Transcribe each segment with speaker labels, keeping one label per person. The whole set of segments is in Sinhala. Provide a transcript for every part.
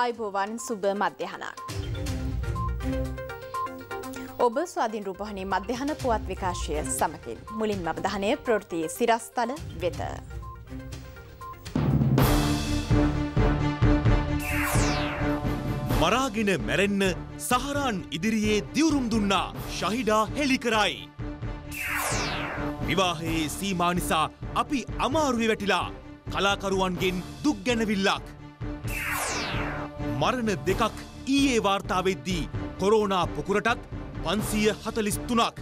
Speaker 1: ආයිබෝවන් සුබ මධ්‍යහනක්. ඔබ ස්වාධීන් රූපහණී මධ්‍යහන පුවත් විකාශය සමකින් මුලින් අවධානය ප්‍රෘතිය සිරස්තල වෙත.
Speaker 2: මරාගෙන මැරෙන්න සහරාන් ඉදිරියේ දිවුරුම් දුන්නා ශහිඩා හෙළි කරයි. විවාහයේ සීමා නිසා අපි අමාරුවේ වැටිලා කලාකරුවන්ගෙන් දුක් ගැනවිල්ලක්. මරණ දෙකක් ඊයේ වාර්තාවෙද්දී කොරෝනා පොකුරටත් පන්සිය හතලිස්තුනක්.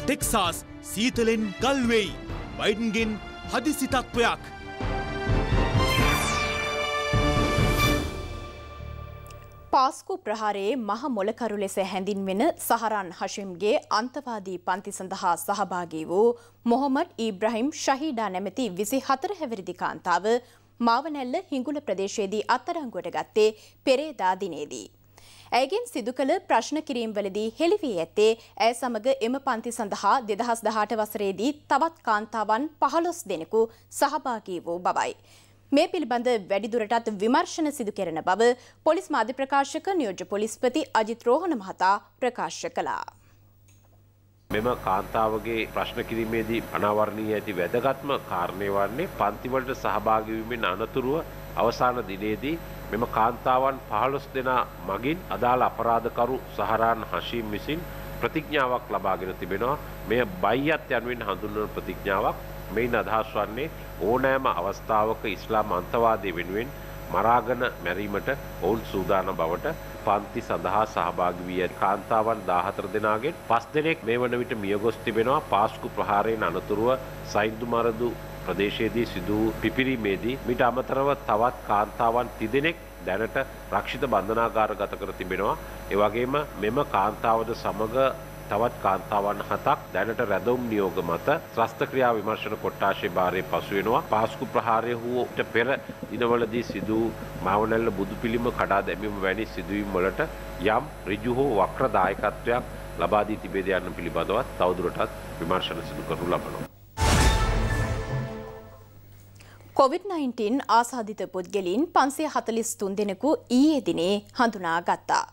Speaker 2: ටෙක්සාස් සීතලෙන් ගල්වෙයි බයිඩන්ගෙන් හදිසි තත්ත්වයක්.
Speaker 1: පාස්කු ප්‍රහාරයේ මහ මොලකරු ලෙස හැඳින්වෙන සහරන් හශිම්ගේ අන්තවාදී පන්ති සඳහා සහභාගී වූ මොහොමඩ් ඊබ්‍රහිම් ශහීඩා නැමැති විසි හතර හැවිරිදි කාන්තාව මාවනැල්ල හිංගුල ප්‍රදේශයේදී අත්අඩංගුවට ගත්තේ පෙරේදා දිනේදී. ඇයගෙන් සිදු කළ ප්‍රශ්න කිරීම්වලදී හෙළිවී ඇත්තේ ඇය සමග එම පන්ති සඳහා දෙදහස් දහට වසරේදී තවත් කාන්තාවන් පහළොස් දෙනෙකු සහභාගී වූ බවයි. මේ පිළිබඳ වැඩිදුරටත් විමර්ශන සිදු කෙරෙන බව පොලිස් මාධ්‍ය ප්‍රකාශක නියෝජ්‍ය පොලිස්පති අජිත් රෝහණ මහතා ප්‍රකාශ කළා.
Speaker 3: මෙම කාන්තාවගේ ප්‍රශ්න කිරීමේදී අනාවරණී ඇති වැදගත්ම කාරණය වන්නේ පන්තිවලට සහභාගිවීමෙන් අනතුරුව අවසාන දිනේදී මෙම කාන්තාවන් පහළොස් දෙනා මගින් අදාළ අපරාධකරු සහරාන් හශීම් විසින් ප්‍රතිඥාවක් ලබාගෙන තිබෙනවා. මෙය බයියත් යනුවෙන් හඳුන්වන ප්‍රතිඥාවක්. මෙයින් අදහස් වන්නේ ඕනෑම අවස්ථාවක ඉස්ලාම් අන්තවාදය වෙනුවෙන් මරාගන මැරීමට ඔවුන් සූදාන බවට පන්ති සඳහා සහභාගි වී ඇති කාන්තාවන් 14 දෙනාගෙන් පස් දෙනෙක් මේ වන විට මියගොස් තිබෙනවා පාස්කු ප්‍රහාරයෙන් අනතුරුව සයින්දු මරදු ප්‍රදේශයේදී සිදු වූ පිපිරීමේදී මිට අමතරව තවත් කාන්තාවන් තිදෙනෙක් දැනට රක්ෂිත බන්ධනාගාරගත කර තිබෙනවා. ඒ වගේම මෙම කාන්තාවද සමග තවත් කාන්තාවන් හතක් දැනට රැදවුම් නියෝග මත ත්‍රස්තක්‍රියා විමර්ශන කොට්ටාශය භාරය පසුවෙනවා පාස්කු ප්‍රහාරය හුවට පෙර දිනවලදී සිදූ මවනැල්ල බුදු පිළිම කඩා දැමීම වැනි සිදුවීම් වලට යම් රිජු හෝ වක්‍ර දායකත්වයක් ලබාදී තිබේද යන්න පිළිබඳවත් තවදුරටත් විමර්ශන සිදු කරනු ලබනවා.
Speaker 1: COVID-19 ආසාධිත පුද්ගලින් පන්සේ හතලිස් තුන් දෙනෙකු ඊයේ දිනේ හඳුනා ගත්තා.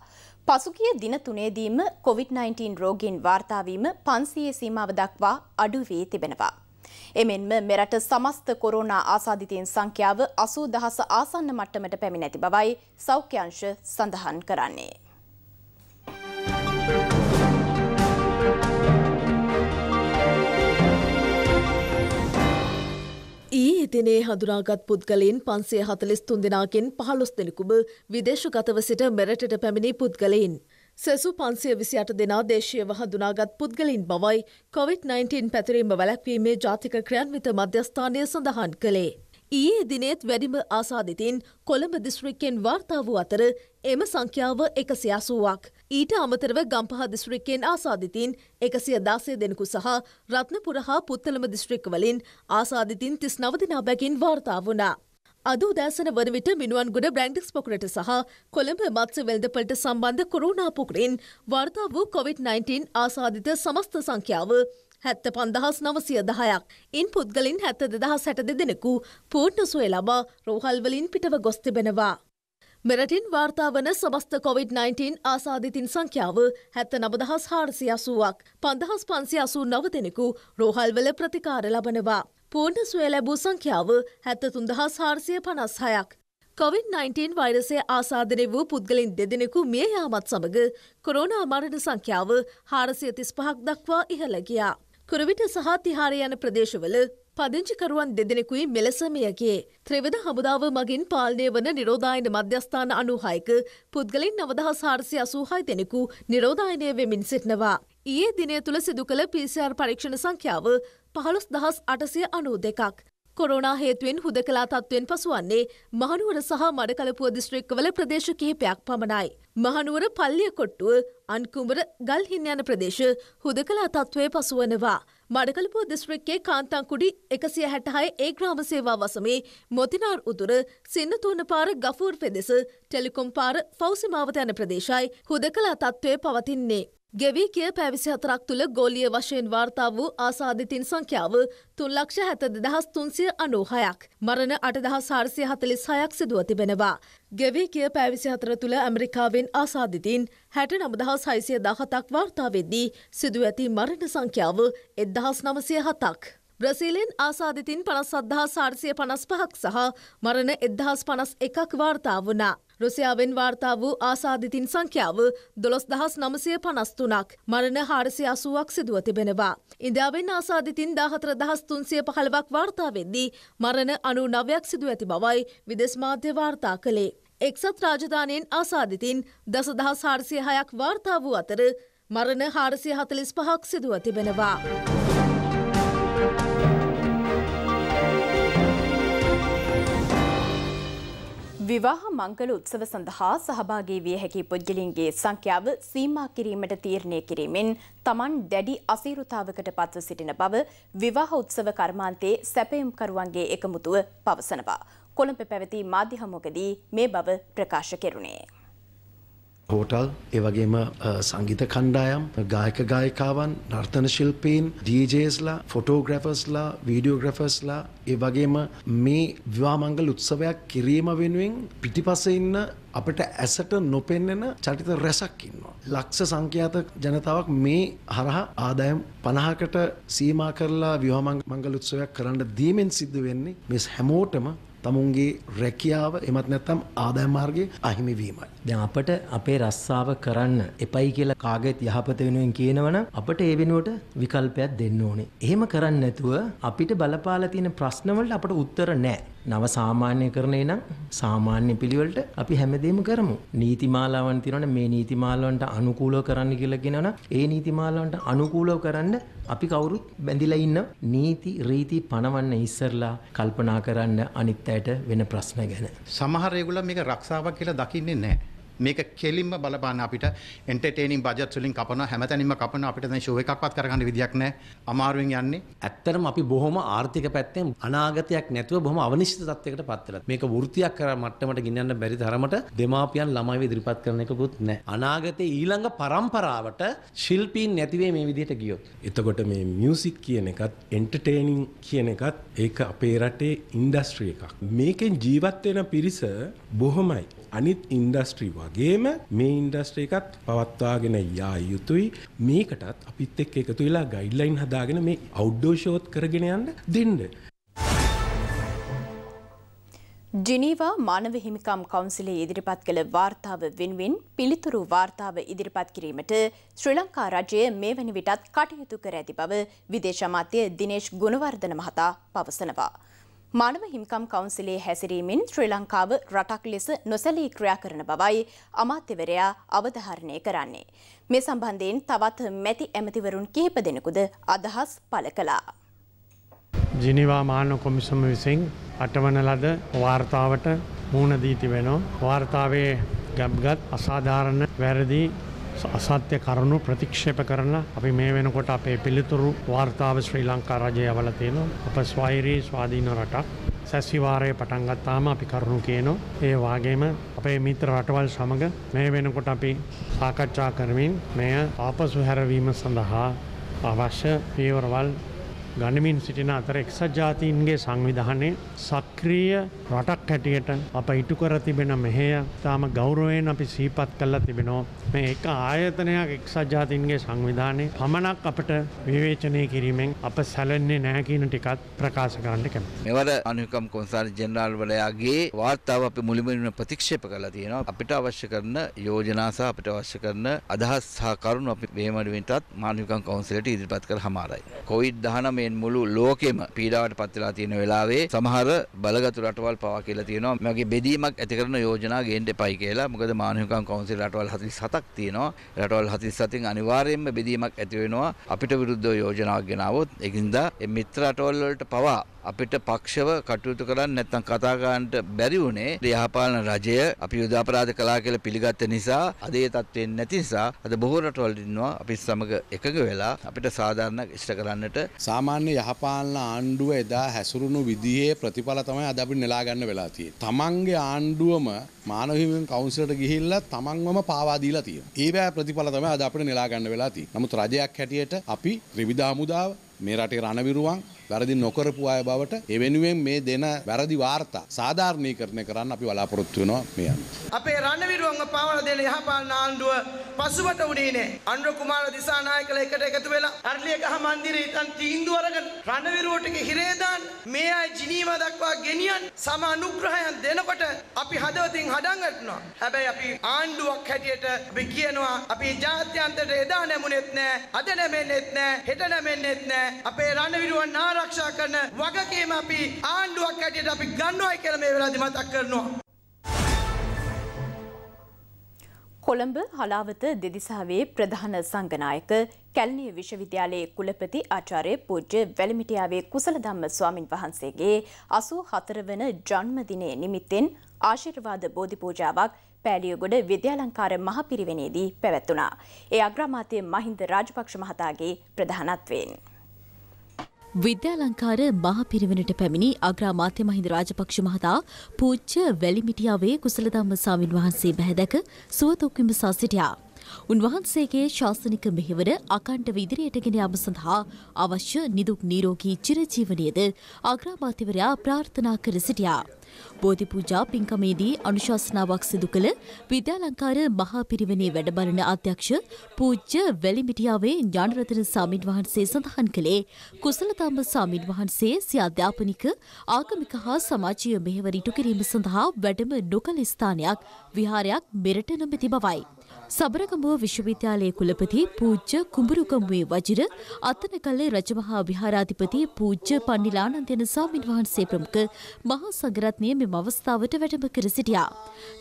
Speaker 1: පසුගිය දින තුනේදීම COVID-19 රෝගීන් වාර්තාවීම පන්සියේ සීමාව දක්වා අඩු වී තිබෙනවා. එමෙන්ම මෙරට සමස්ත කොරෝනා ආසාධිතයන් සංඛ්‍යාව අසූ දහස ආසන්න මට්ටමට පැමිණ ඇති බවයි සෞඛ්‍යංශ සඳහන් කරන්නේ.
Speaker 4: දිනේ හඳුනාගත් පුද්ගලයන් පන්සිය හතලිස් තුන් දෙනාගෙන් පහළොස් දෙනෙකුම විදේශගතව සිට මෙරටට පැමිණි පුද්ගලයින්. සෙසු පන්සිය විසියට දෙනා දේශයව හඳුනාගත් පුද්ගලින් බවයි COොVID-19 පැතිරීම වැලැක්වීමේ ජාතික ක්‍රියන්විත මධ්‍යස්ථානය සඳහන් කළේ. ඊයේ දිනෙත් වැඩිම ආසාධිතින් කොළඹ දිස්ත්‍රික්කෙන් වාර්තා වූ අතර එම සංඛ්‍යාව එකසිය අසුවක්. ඊට අමතරව ගම්පහ දිස්ත්‍රික්කෙන් ආසාධිතින් එකසිය දාසය දෙනෙකු සහ රත්නපුර හා පුත්තලම දිස්ත්‍රික්කවලින් ආසාධිතින් තිස් නවදිනා බැගින් වාර්තා වුණා. අද උදෑසන වන විට මිනුවන්ගොඩ බ්‍රන්ඩික්ස් පොකරට සහ කොළඹ මත්ස වෙල්දපලට සම්බන්ධ කොරුණා පුකරින් වාර්තා වූ COොVID-19 ආසාධිත සමස්ත සංඛ්‍යාව හැත්ත පන්දහස් නවසිය දහයක්. ඉන් පුද්ගලින් හැත්ත දෙදහස් හැට දෙදෙනෙකු පූර්ණ සුවය ලබා රෝහල්වලින් පිටව ගොස් තිබෙනවා. මෙරටින් වාර්තාාවන සමස්ත COොVID-19 ආසාධිතින් සංඛ්‍යාව හැත්ත නබදහස් හාරසි අසුවක් පන්දහස් පන්සි අසූ නව දෙනෙකු රෝහල්වල ප්‍රතිකාර ලබනවා. පූර්ණ සුවය ලැබූ සංඛ්‍යාව හැත්ත තුන්දහස් හාරසිය පනස් හයක්. COොVID-19 වෛරසය ආසාධනය වූ පුද්ගලින් දෙදෙනෙකු මිය යාමත් සමඟ කොරෝනා මරණ සංඛ්‍යාව හාරසිය තිස් පහක් දක්වා ඉහළ ගියා. කුරවිට සහ තිහාර යන ප්‍රදේශවල පදිංචිකරුවන් දෙදෙනෙකුයි මෙලෙසමයගේ. ත්‍රවිධ හමුදාව මගින් පාලනය වන නිරෝධායන මධ්‍යස්ථාන අනුහායක පුද්ගලින් නවදහස් හාරසි අසූහයි දෙනෙකු නිරෝධායනය වෙමින් සිටනවා. ඊයේ දිනය තුළ සිදු කළ පිසිR පරීක්ෂණ සංඛ්‍යාව පහළොස් දහස් අටසය අනූ දෙකක්. කොරෝනා හේතුවෙන් හුදකලා තත්ත්වෙන් පසුවන්නේ මහනුවර සහ මඩකලපුව දිස්ත්‍රික්කවල ප්‍රදේශ කිහිපයක් පමණයි. මහනුවර පල්ලිය කොට්ටුව අන්කුමර ගල්හින් යන ප්‍රදේශ හුදකලා තත්ත්වය පසුවනවා. මඩකලපුව දිස්ත්‍රික්කේ කාන්තංකුඩි එකසිය හැටහය ඒ ග්‍රාම සේවා වසමේ මොතිනාර් උතුර සින්නතුවන පාර ගෆූර් පෙදෙස ටෙලිකොම් පාර ෆෞසිමාවත යන ප්‍රදේශයි හුදකලා තත්ත්වය පවතින්නේ. ගෙවී කිය පැවිසි හතරක් තුළ ගෝලිය වශයෙන් වාර්තා වූ ආසාධිතින් සංඛ්‍යාව තුන් ලක්ෂ හැත දෙදහස් තුන්සිය අනූහයක්. මරණ අටදහස් හාරසිය හතලිස් හයක් සිදුව තිබෙනවා. ගෙවී කිය පැවිසි හතර තුළ ඇමරිකාවෙන් ආසාධිතින් හැට නමදහස් හයිසිය දහතක් වාර්තාවෙද්දී සිදුව ඇති මරණ සංඛ්‍යාව එදදහස් නමසය හතක්. බ්‍රසීලෙන් ආසාධිතින් පනස් අදහා සාර්සිය පනස් පහක් සහ මරණ එදහස් පනස් එකක් වාර්තා වුණා. රුසියාවෙන් වාර්තා වූ ආසාධිතින් සංඛ්‍යාව දොළොස් දහස් නමසය පනස්තුනක් මරණ හාරසය අසුවක් සිදුව තිබෙනවා. ඉන්දියාවෙන් ආසාධිතින් දාහතර දහස් තුන්සිය පහළවක් වාර්තාවෙද්දී මරණ අනු නවයක් සිදුව ඇති බවයි විදෙස් මාධ්‍ය වාර්තා කළේ. එක්සත් රාජධානයෙන් ආසාධිතින් දස දහස් හාරසිය හයක් වාර්තා වූ අතර මරණ හාරසිය හතලිස් පහක් සිදුව තිබෙනවා.
Speaker 1: විවාහ මංගල උත්සව සඳහා සහභාගී විය හැකි පුද්ගලින්ගේ සංඛ්‍යාව සීමා කිරීමට තීරණය කිරීමෙන් තමන් දැඩි අසීරුතාවකට පත්ව සිටින බව විවාහ උත්සව කර්මාන්තයේ සැපයුම්කරුවන්ගේ එකමුතුව පවසනවා. කොළඹ පැවති මාධ්‍ය හමුවකදී මේ බව ප්‍රකාශ කෙරුණේ.
Speaker 5: හෝටල් ඒවගේම සංගීත කණ්ඩායම් ගායක ගායිකාවන් නර්තන ශිල්පීන් දීජේස්ලා ෆොටෝග්‍රෆස්ලා වීඩියෝග්‍රෆස්ලා ඒ වගේම මේ විවාමංගල උත්සවයක් කිරීම වෙනුවෙන් පිටිපස ඉන්න අපට ඇසට නොපෙන්නෙන චරිත රැසක් ඉන්නවා. ලක්ෂ සංඛ්‍යාත ජනතාවක් මේ හරහා ආදායම් පණහකට සීමා කරලා විවාමං මංගල උත්සවයක් කරන්න දීමෙන් සිද්ධ වෙන්නේ මෙස් හැමෝටම තමුන්ගේ රැකියාව එමත් නැත්තම් ආදායම් මාර්ගයේ අහිමි වීමයි.
Speaker 6: දැන් අපට අපේ රස්සාව කරන්න එපයි කියලා කාගෙත් යහපත වෙනුවෙන් කියනවනම් අපට ඒ වෙනුවට විකල්පයක් දෙන්න ඕනේ. එහෙම කරන්නේ නැතුව අපිට බලපාලා තියෙන ප්‍රශ්න වලට අපට උත්තර නැහැ. නව සාමාන්‍යකරණය නම් සාමාන්‍ය පිළිවෙලට අපි හැමදේම කරමු. නීතිමාලාවන් තියෙනවනේ මේ නීතිමාලාවන්ට අනුකූලව කරන්න කියලා කියනවනම් ඒ නීතිමාලාවන්ට අනුකූලව කරන්න අපි කවුරුත් බැඳිලා ඉන්න නීති රීති පනවන්න ඉස්සරලා කල්පනා කරන්න අනිත් අයට වෙන ප්‍රශ්න ගැන.
Speaker 7: සමහර ඒගොල්ලෝ මේක රක්ෂාවක් කියලා දකින්නේ නැහැ. මේක කෙලින්ම බලපාන අපිට එන්ටර්ටේනින් බජට් වලින් කපනවා හැමතැනින්ම කපනවා. අපිට දැන් ෂෝ එකක්වත් කරගන්න විදියක් නැහැ. අමාරුවෙන් යන්නේ.
Speaker 8: ඇත්තටම අපි බොහොම ආර්ථික පැත්තෙන් අනාගතයක් නැතුව බොහොම අවනිශ්චිත තත්යකට පත් වෙලා. මේක වෘත්තියක් කර මට්ටමට ගෙනියන්න බැරි තරමට දෙමාපියන් ළමයි ඉදිරිපත් කරන එකකුත් නැහැ. අනාගතේ ඊළඟ පරම්පරාවට ශිල්පීන් නැතිවේ මේ විදිහට ගියොත්.
Speaker 9: එතකොට මේ මියසික් කියන එකත් එන්ටර්ටේනිං කියන එකත් ඒක අපේ රටේ ඉන්ඩස්ට්‍රී එකක්. මේකෙන් ජීවත් වෙන පිරිස බොහොමයි අනිත් ඉන්ඩස්ට්‍රී වගේම මේ ඉන්ඩස්ට්‍රී එකත් පවත්වාගෙන යා යුතුයි මේකටත් අපිත් එක්ක එකතු වෙලා ගයිඩ්ලයින් හදාගෙන මේ අවුට්ඩෝ ෂෝත් කරගෙන යන්න දෙන්න.
Speaker 1: ජිනීවා මානව හිමිකම් කවුන්සිලේ ඉදිරිපත් කළ වාර්තාව වෙනුවෙන් පිළිතුරු වාර්තාව ඉදිරිපත් කිරීමට ශ්‍රී ලංකා රජය මේ වන විටත් කටයුතු කර ඇති බව විදේශ අමාත්‍ය දිනේශ් ගුණවර්ධන මහතා පවසනවා. මානව හිමිකම් කවුන්සිලේ හැසිරීමෙන් ශ්‍රී ලංකාව රටක් ලෙස නොසැලී ක්‍රියා කරන බවයි අමාත්‍යවරයා අවධාරණය කරන්නේ. මේ සම්බන්ධයෙන් තවත් මැති ඇමතිවරුන් කිහිප දෙනෙකුද අදහස් පළ කළා.
Speaker 10: ජිනිවා මාන කොමිසම විසින් අටවන ලද වාර්තාවට මූුණ දීති වෙනවා. වාර්තාවේ ගැබ්ගත් අසාධාරණ වැරදි අසත්‍ය කරුණු ප්‍රතික්ෂේප කරලා අපි මේ වෙනකොට අපේ පිළිතුරු වාර්තාව ශ්‍රී ලංකා රජය යවල තියෙනවා. අප ස්වෛරී ස්වාධීන රටක්. සැසිවාරය පටන් ගත්තාම අපි කරුණු කියනවා. ඒ වාගේම අපේ මිත්‍ර රටවල් සමග මේ වෙනකොට අපි සාකච්ඡා කරමින් මෙය ආපසු හැරවීම සඳහා අවශ්‍ය පියවරවල් ගනිමින් සිටින අතර එක්සත් ජාතීන්ගේ සංවිධානය සක්‍රීය රටක් හැටියට අප ඉටු කර තිබෙන මෙහෙය තාම ගෞරවයෙන් අපි සීපත් කල්ලා තිබෙනවා මේ එක ආයතනයක් එක්සත් ජාතින්ගේ සංවිධානය පමණක් අපට විවේචනය කිරීමෙන් අප සැලෙන්නේ නෑකීන ටිකත් ප්‍රකාශ කරන්න කැම.
Speaker 11: මෙවර අනිකම් කොන්සාර් ජෙනරාල් වලයාගේ වාර්තාව අපි මුලිමනිම ප්‍රතික්ෂේප කලා තියෙනවා අපිට අවශ්‍ය කරන යෝජනාසා අපිට අවශ්‍ය කරන අදහස් සහ කරුණු අපි වේමඩුවෙන්ටත් මානිකම් කවන්සිලට ඉදිරිපත් කර හමාරයි. කොවිඩ් දහනම මෙන් මුළු ලෝකෙම පීඩාවට පත්වෙලා තියෙන වෙලාවේ සමහර බලගතු රටවල් පවා කියලා තියෙනවා. මගේ බෙදීමක් ඇති කරන යෝජනා ගේන්න එපයි කියලා. මොකද මානවිකම් කවුන්සිල් රටවල් 47ක් තියෙනවා. රටවල් 47න් අනිවාර්යයෙන්ම බෙදීමක් ඇති වෙනවා. අපිට විරුද්ධව යෝජනාවක් ගෙනාවොත් ඒකින්ද මේ මිත්‍ර රටවල් වලට පවා අපිට පක්ෂව කටයුතු කරන්න නැත්නම් කතා කරන්නට බැරි වුණේ යහපාලන රජය අපි යුද අපරාධ කළා කියලා පිළිගත්ත නිසා අද ඒ තත්ත්වෙන් නැති නිසා අද බොහෝ රටවල් ඉන්නවා අපි සමග එකඟ වෙලා අපිට සාධාරණ ඉෂ්ට කරන්නට
Speaker 12: සාමාන්‍ය යහපාලන ආණ්ඩුව එදා හැසුරුණු විදිහේ ප්‍රතිඵල තමයි අද අපි නෙලා ගන්න වෙලා තියෙන්නේ. තමන්ගේ ආණ්ඩුවම මානව හිමිකම් කවුන්සිලට ගිහිල්ලා තමන්වම පාවා දීලා තියෙනවා. ඒ බෑ ප්‍රතිඵල තමයි අද අපිට නෙලා ගන්න වෙලා තියෙන්නේ. නමුත් රජයක් හැටියට අපි ත්‍රිවිධ හමුදාව මේ රටේ රණවිරුවන් වැරදි නොකරපු අය බවට එවෙනුවෙන් මේ දෙන වැරදි වාර්තා සාධාරණීකරණය කරන්න අපි බලාපොරොත්තු වෙනවා මේ අනුව.
Speaker 13: අපේ රණවිරුවන්ව පවල දෙන යහපාලන ආණ්ඩුව පසුබට උනේ නෑ. අනුර කුමාර දිසානායකලා එකට එකතු වෙලා අර්ලියගහ මන්දිරේ ඉතින් තීන්දුව අරගෙන රණවිරුවට හිරේ දාන්න මේ අය ජිනීව දක්වා ගෙනියන් සම අනුග්‍රහයන් දෙනකොට අපි හදවතින් හඩන් වැටෙනවා. හැබැයි අපි ආණ්ඩුවක් හැටියට අපි කියනවා අපි ජාත්‍යන්තයට එදා නැමුණෙත් නෑ අද නැමෙන්නෙත් නෑ හෙට නැමෙන්නෙත් නෑ අපේ රණවිරුවන් ආරක්ෂා කරන වගකීම අපි ආණ්ඩුවක් හැටියට අපි ගන්නවයි කියලා මේ වෙලාවේදී මතක් කරනවා.
Speaker 1: කොළඹ හලාවත දෙදිසාවේ ප්‍රධාන සංගනායක කැලණිය විශ්වවිද්‍යාලයේ කුලපති ආචාර්ය පූජ්‍ය වැලිමිටියාවේ කුසලධම්ම ස්වාමින් වහන්සේගේ 84 වන ජන්මදිනය නිමිත්තෙන් ආශිර්වාද බෝධි පූජාවක් පෑලියගොඩ විද්‍යාලංකාර මහපිරිවෙනේදී පැවැත්වුණා. ඒ අග්‍රාමාත්‍ය මහින්ද රාජපක්ෂ මහතාගේ ප්‍රධානත්වයෙන්.
Speaker 14: විද්‍යාලංකාර මහපිරිවෙනට පැමිණි අග්‍රාමාත්‍ය මහින්ද රාජපක්ෂ මහතා පූජ්‍ය වැලිමිටියාවේ කුසලධම්ම ස්වාමින් වහන්සේ බැහැදැක සුවතොක් විමසා සිටියා. උන්වහන්සේගේ ශාසනික මෙහෙවර අකණ්ඩව ඉදිරියට ගෙන යාම සඳහා අවශ්‍ය නිදුක් නිරෝගී චිරජීවනයේද අග්‍රාමාත්‍යවරයා ප්‍රාර්ථනා කර සිටියා. බෝධි පූජා පින්කමේදී අනුශාසනාවක් සිදු කළ විද්‍යාලංකාර මහා පිරිවෙනේ වැඩබලන අධ්‍යක්ෂ පූජ්‍ය වැලිමිටියාවේ ඥානරතන සාමින් වහන්සේ සඳහන් කළේ කුසලතාම්බ සාමින් වහන්සේ සිය අධ්‍යාපනික ආගමික හා සමාජීය මෙහෙවර ඉටු කිරීම සඳහා වැඩම නොකළ ස්ථානයක් විහාරයක් මෙරට නොමැති බවයි. සබරගමුව විශ්වවිද්‍යාලයේ කුලපති පූජ්‍ය කුඹුරුගමුවේ වජිර අත්තනකල්ලේ රජමහා විහාරාධිපති පූජ්‍ය පන්නිලානන්දයන ස්වාමින් වහන්සේ ප්‍රමුඛ මහා සංඝරත්නය මෙම අවස්ථාවට වැඩම කර සිටියා.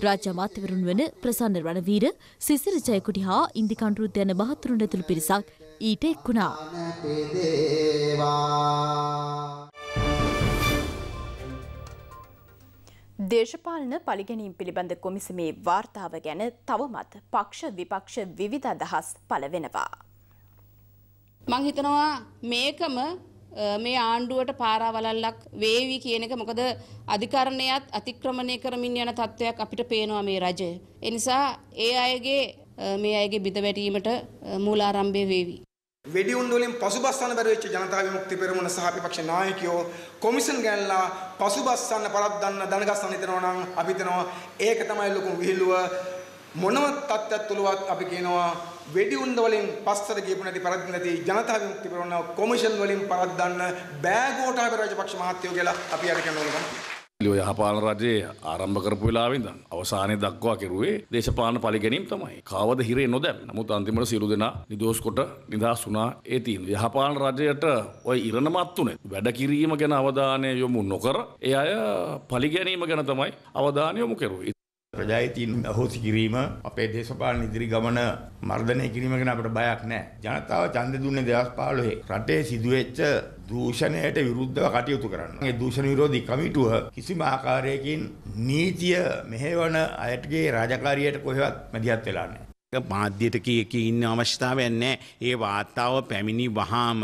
Speaker 14: රාජ්‍ය අමාත්‍යවරුන් වන ප්‍රසන්න රණවීර සිසිර ජයකුටි හා ඉන්දිකණ්ඩුරුත් යන මහතුරුන් ඇතුළු පිරිසක් ඊට එක්වුණා.
Speaker 1: දේශපාලන පලිගැනීම් පිළිබඳ කොමිසමේ වාර්තාව ගැන තවමත් පක්ෂ විපක්ෂ විවිධ අදහස් පලවෙනවා.
Speaker 15: මං හිතනවා මේකම මේ ආණ්ඩුවට පාරාවලල්ලක් වේවි කියන එක මොකද අධිකරණයත් අතික්‍රමණය කරමින් යන තත්ත්වයක් අපිට පේනවා මේ රජය. එනිසා ඒ අයගේ මේ අයගේ බිඳ වැටීමට මූලාරම්භය වේවි.
Speaker 16: වෙඩිඋණ්ඩ වලින් පසුබස්සන්න බැරි වෙච්ච ජනතා විමුක්ති පෙරමුණ සහ විපක්ෂ නායකයෝ කොමිෂන් ගෑනලා පසුබස්සන්න පරද්දන්න දනගස්සන්න හිතනවා නම් අපි හිතනවා ඒක තමයි ලොකුම විහිළුව. මොනම තත්ත්වයක් තුලවත් අපි කියනවා වෙඩිඋණ්ඩ වලින් පස්සට ගියපු නැති පරද්ද නැති ජනතා විමුක්ති පෙරමුණ කොමිෂන් වලින් පරද්දන්න බෑගෝඨාභය රාජපක්ෂ මහත්තයෝ කියලා අපි අර කරන ඕනකම
Speaker 17: යහපාලන රජයේ ආරම්භ කරපු වෙලාවෙ ඉඳන් අවසානයේ දක්වා කෙරුවේ දේශපාලන පරිගැනීම් තමයි. කවද හිරේ නොදැම්. නමුත් අන්තිමට සියලු දෙනා නිදෝස් කොට නිදහස් වුණා ඒ තියෙන. යහපාලන රජයට ওই ඉරණමත් උනේ වැඩ කිරීම ගැන අවධානය යොමු නොකර ඒ අය පරිගැනීම ගැන තමයි අවධානය යොමු කෙරුවේ.
Speaker 18: ප්‍රජායිතින් අහෝසි කිරීම අපේ දේශපාලන ඉදිරි ගමන මර්ධනය කිරීම ගැන අපිට බයක් නැහැ. ජනතාව ඡන්දෙ දුන්නේ 2015. රටේ සිදුවෙච්ච දූෂණයට විරුද්ධව කටයුතු කරන්න. ඒ දූෂණ විරෝධී කමිටුව කිසිම ආකාරයකින් නීතිය මෙහෙවන අයටගේ රාජකාරියට කොහෙවත් මැදිහත් වෙලා නැහැ.
Speaker 19: මාධ්‍යයට කිය ඉන්න අවශ්‍යතාවයක් නැහැ. ඒ වාර්තාව පැමිණි වහාම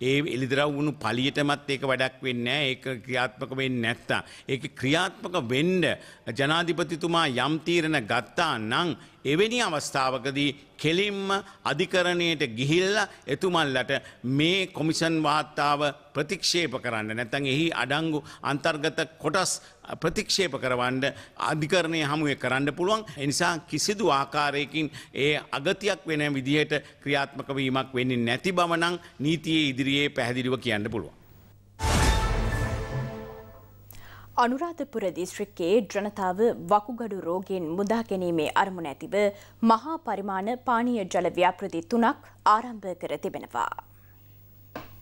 Speaker 19: ඒ එළිදරව් වුණු පලියටමත් ඒක වැඩක් වෙන්නේ නැහැ. ඒක ක්‍රියාත්මක වෙන්නේ නැත්තම්. ඒක ක්‍රියාත්මක වෙන්න ජනාධිපතිතුමා යම් තීරණ ගත්තා නම් එවැනි අවස්ථාවකදී කෙලින්ම අධිකරණයට ගිහිල්ලා එතුමන්ලට මේ කොමිෂන් වාර්තාව ප්‍රතික්ෂේප කරන්න නැත්නම් එහි අඩංගු අන්තර්ගත කොටස් ප්‍රතික්ෂේප කරවන්න අධිකරණය හමුවේ කරන්න පුළුවන්. ඒ නිසා කිසිදු ආකාරයකින් ඒ අගතියක් වෙන විදිහට ක්‍රියාත්මක වීමක් වෙන්නේ නැති බව නම් නීතියේ ඉදිරියේ පැහැදිලිව කියන්න පුළුවන්.
Speaker 1: අනුරාධපුර දිස්ත්‍රික්කයේ ජනතාව වකුගඩු රෝගයෙන් මුදා ගැනීමේ අරමුණ ඇතිව මහා පරිමාණ පානීය ජල ව්‍යාපෘති තුනක් ආරම්භ කර තිබෙනවා.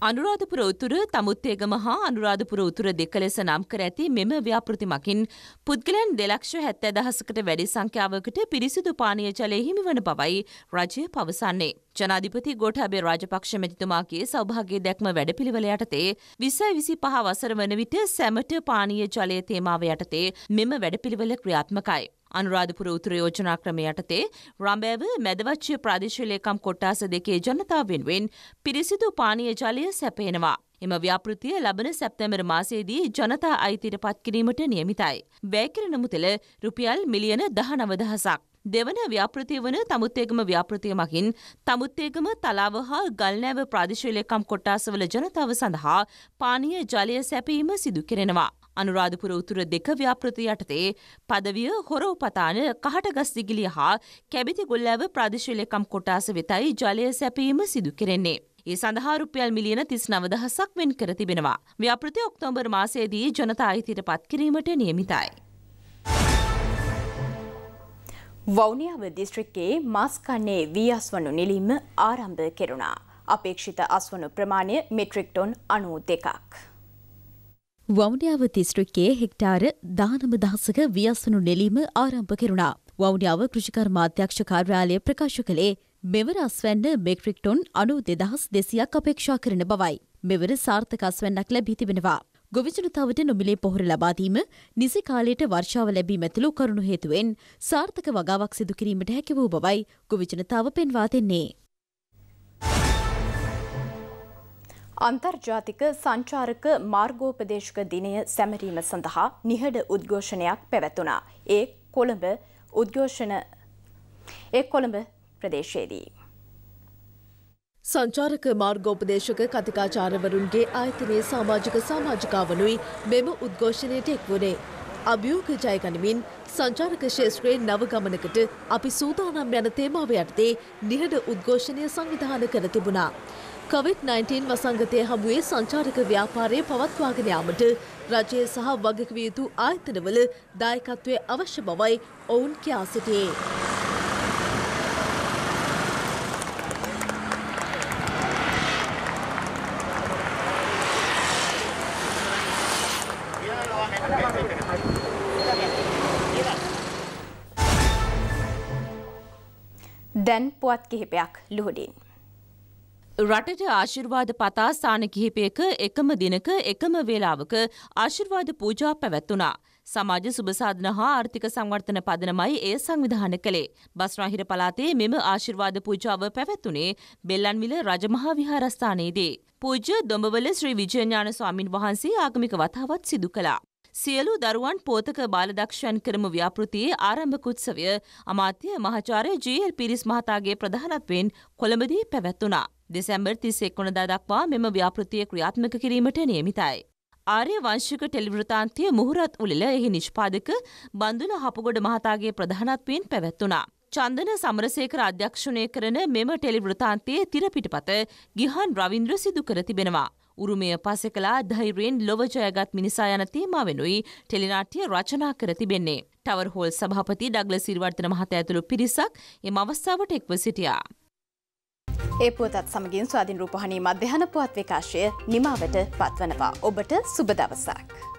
Speaker 20: අනුරාධපුර උතුර තමුත්තේගම හා අනුරාධපුර උතුර දෙක ලෙස නම් කර ඇති මෙම ව්‍යාපෘති මකින් පුද්ගලයන් දෙලක්ෂ හැත්ත දහසකට වැඩි සංඛ්‍යාවකට පිරිසිදු පානීය ජලය හිමිවන බවයි රජය පවසන්නේ. ජනාධිපති ගෝඨාභය රාජපක්ෂ මැතිතුමාගේ සෞභාග්‍ය දැක්ම වැඩපිළිවෙල යටතේ විසයි විසි පහ වසර වන විට සැමට පානීය ජලය තේමාව යටතේ මෙම වැඩපිළිවෙල ක්‍රියාත්මකයි. අනුරාධපුර උතුර යෝජනා ක්‍රමය යටතේ රම්බෑව මැදවච්චය ප්‍රාදේශීය ලේකම් කොට්ටාස දෙකේ ජනතාව වෙනුවෙන් පිරිසිදු පානීය ජලය සැපයනවා. එම ව්‍යාපෘතිය ලබන සැප්තැම්බර් මාසයේදී ජනතා අයිතියට පත්කිරීමට නියමිතයි. වැෑකිරණ මුදල රුපියල් මිලියන දහනව දහසක්. දෙවන ව්‍යාපෘතිය වන තමුත්තේගම ව්‍යාපෘතිය මගින් තමුත්තේගම තලාව හා ගල්නෑව ප්‍රාදේශීලකම් කොට්ටාසවල ජනතාව සඳහා පානීය ජලය සැපීම සිදු කෙරෙනවා. අනුරාධපුර උතුර දෙක ව්‍යාපෘති යටතේ පදවිය හොරෝපතාන කහටගස් දිගිලිය හා කැබිති ගොල්ලෑව ප්‍රාදේශීලකම් කොටාස වෙතයි ජලය සැපීම සිදු කෙරෙන්නේ. ඒ සඳහා රුපියල් මිලියන තිස් නවදහසක් වෙන් කර තිබෙනවා. ව්‍යාපෘති ඔක්තෝබර් මාසයේදී ජනතා අයිතියට පත්කිරීමට නියමිතයි.
Speaker 1: වෞනියාව දිස්ත්‍රික්කයේ මාස්කන්නේ වී අස්වනු නිලීම ආරම්භ කෙරුණා. අපේක්ෂිත අස්වනු ප්‍රමාණය මෙට්‍රික්ටොන් අනූ දෙකක්.
Speaker 14: වවුනියාව දිස්ත්‍රික්කයේ හෙක්ටාර දානම දහසක වියස්වනු නෙලීම ආරම්භ කෙරුණා. වවුනියාව කෘෂිකර්ම අධ්‍යක්ෂ කාර්යාලය ප්‍රකාශ කළේ මෙවර අස්වැන්න මෙක්ට්‍රික්ටොන් අනු දෙදහස් දෙසියක් අපේක්ෂා කරන බවයි. මෙවර සාර්ථක අස්වැන්නක් ලැබී තිබෙනවා. ගොවිජනතාවට නොමිලේ පොහොර ලබාදීම නිසි කාලයට වර්ෂාව ලැබීම ඇතුළු කරුණු හේතුවෙන් සාර්ථක වගාවක් සිදු කිරීමට හැකි වූ බවයි ගොවිජනතාව පෙන්වා දෙන්නේ.
Speaker 1: අන්තර්ජාතික සංචාරක මාර්ගෝපදේශක දිනය සැමරීම සඳහා නිහඬ උද්ඝෝෂණයක් පැවැතුණා. ඒ කොළඹ උද්ඝෝෂණ ඒ කොළඹ ප්‍රදේශයේදී.
Speaker 4: සංචාරක මාර්ගෝපදේශක කතිකාචාරවරුන්ගේ ආයතනයේ සමාජික සමාජිකාවනුයි මෙම උද්ඝෝෂණයට එක් වුණේ. අභියෝග ජයගනිමින් සංචාරක ශේෂත්‍රයේ නව ගමනකට අපි සූදානම් යන තේමාව යටතේ නිහඬ උද්ඝෝෂණය සංවිධාන කර තිබුණා. COVID-19 වසංගතය හමුවේ සංචාරක ව්‍යාපාරය පවත්වාගෙන යාමට රජය සහ වගකිව යුතු ආයතනවල දායකත්වය අවශ්‍ය බවයි ඔවුන් කියා සිටියේ.
Speaker 1: දැන් පුවත් කිහිපයක් ලුහුඩින්.
Speaker 20: රටට ආශිර්වාද පතා ස්ථාන කිහිපයක එකම දිනක එකම වේලාවක ආශිර්වාද පූජා පැවැත්වුණා. සමාජ සුභසාධන හා ආර්ථික සංවර්ධන පදනමයි එය සංවිධාන කළේ. බස්නාහිර පලාතේ මෙම ආශිර්වාද පූජාව පැවැත්වුණේ බෙල්ලන්විල රජමහා විහාරස්ථානයේදී. පූජ්‍ය දොඹවල ශ්‍රී විජයඥාන ස්වාමින් වහන්සේ ආගමික වතාවත් සිදු කළා. සියලු දරුවන් පෝතක බාලදක්ෂයන් කරම ව්‍යාපෘතියේ ආරම්භක උත්සවය අමාත්‍ය මහාචාර්ය ජී.එල්. පිරිස් මහතාගේ ප්‍රධානත්වයෙන් කොළඹදී පැවැත්වුණා. දෙසැම්බර් 31 වනදා දක්වා මෙම ව්‍යාපෘතිය ක්‍රියාත්මක කිරීමට නියමිතයි. ආර්ය වංශික ටෙලිවෘතාන්තය මුහුරත් උළෙල එහි නිෂ්පාදක බන්දුල හපුගොඩ මහතාගේ ප්‍රධානත්වයෙන් පැවැත්වුණා. චන්දන සමරසේකර අධ්‍යක්ෂණය කරන මෙම ටෙලිවෘතාන්තයේ තිරපිටපත ගිහන් රවින්ද්‍ර සිදු කර තිබෙනවා. උරුමය පසෙකලා ධෛර්යෙන් ලොව ජයගත් මිනිසා යන තේමාවෙනුයි ටෙලිනාට්‍ය රචනා කර තිබෙන්නේ. ටවර් හෝල් සභාපති ඩග්ල සිරිවර්තන මහත ඇතුළු පිරිසක් එම අවස්ථාවට එක්ව සිටියා.
Speaker 1: ඒ පුවතත් සමගින් ස්වාධීන් රූපහණී මධ්‍යහන පුවත් විකාශය නිමාවට පත්වනවා. ඔබට සුබ දවසක්.